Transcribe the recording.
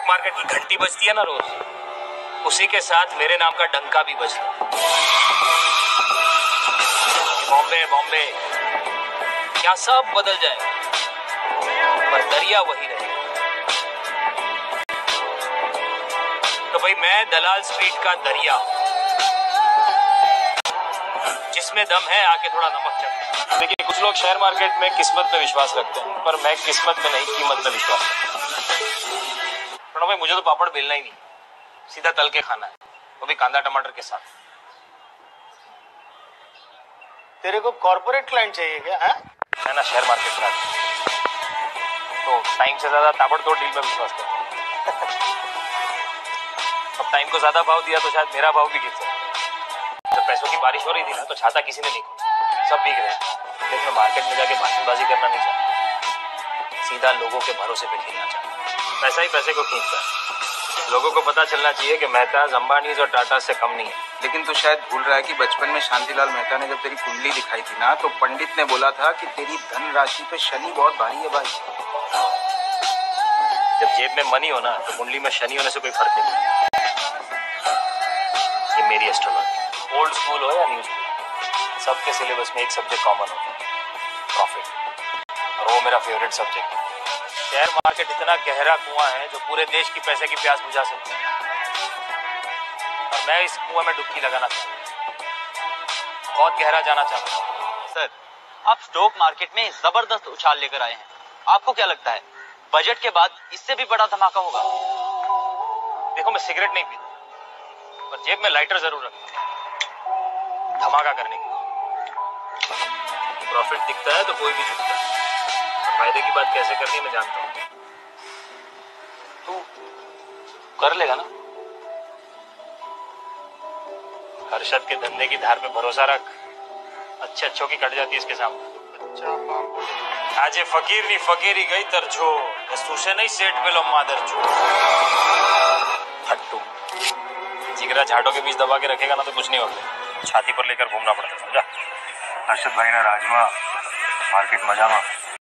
Stock market की घंटी बजती है ना रोज? उसी के साथ मेरे नाम का डंका भी बजता बॉम्बे बॉम्बे। क्या सब बदल जाए पर दरिया वही रहे तो भाई, मैं दलाल स्ट्रीट का दरिया जिसमें दम है, आके थोड़ा नमक चख देखिए, कुछ लोग शेयर मार्केट में किस्मत में विश्वास रखते हैं, पर मैं किस्मत में नहीं, कीमत में विश्वास रखता हूँ। भाई मुझे तो पापड़ बेलना ही नहीं। सीधा तल के खाना है वो भी कांदा टमाटर के साथ। तेरे को कॉर्पोरेट क्लाइंट चाहिए क्या है? ना शेयर मार्केट का। तो टाइम से ज़्यादा ताबड़तोड़ डील में विश्वास करता हूँ। अब टाइम को ज़्यादा भाव दिया तो शायद मेरा भाव भी गिर जाए जब पैसों की बारिश हो रही थी ना तो छाता किसी ने नहीं खोला। सब भीग रहे लेकिन मैं मार्केट में जाके भाषणबाजी करना नहीं चाहता सीधा लोगों के भरोसे पे खेलना चाहता पैसा ही पैसे को खींचता है। लोगों को पता चलना चाहिए कि मेहताज अंबानी और टाटा से कम नहीं है। लेकिन तू शायद भूल रहा है कि बचपन में शांतिलाल मेहता ने जब तेरी कुंडली दिखाई थी ना तो पंडित ने बोला था कि तेरी धन राशि पे शनि बहुत भारी है भाई। जब जेब में मनी हो ना तो कुंडली में शनि होने से कोई फ़र्क नहीं ये मेरी एस्ट्रोलॉजी ओल्ड स्कूल हो या न्यू स्कूल सबके सिलेबस में एक सब्जेक्ट कॉमन होता है। प्रॉफिट और वो मेरा फेवरेट सब्जेक्ट है। शेयर मार्केट इतना गहरा कुआँ है जो पूरे देश की पैसे की प्यास बुझा सकता है। और मैं इस कुआँ में डुबकी लगाना चाहता हूँ। बहुत गहरा जाना चाहता हूँ। सर आप स्टॉक मार्केट में ज़बरदस्त उछाल लेकर आए हैं। आपको क्या लगता है बजट के बाद इससे भी बड़ा धमाका होगा? देखो मैं सिगरेट नहीं पीता पर जेब में लाइटर ज़रूर रखता हूँ। धमाका करने के लिए। प्रॉफिट दिखता है तो कोई भी झुकता है। फ़ायदे की बात कैसे करनी है मैं जानता हूँ। तू कर लेगा ना? हर्षद के धंधे की धार पे भरोसा रख। अच्छे अच्छों की कट जाती है इसके सामने। अच्छा हाँ। आज ये फकीर नहीं फकीरी गई तरझो सूसे नहीं सेट पे लो मादर छो फट्टू। जिगरा झाड़ों के बीच दबा के रखेगा ना तो कुछ नहीं होगा छाती पर लेकर घूमना पड़ता समझा? हर्षद भाई ना राजमा मार्केट मजामा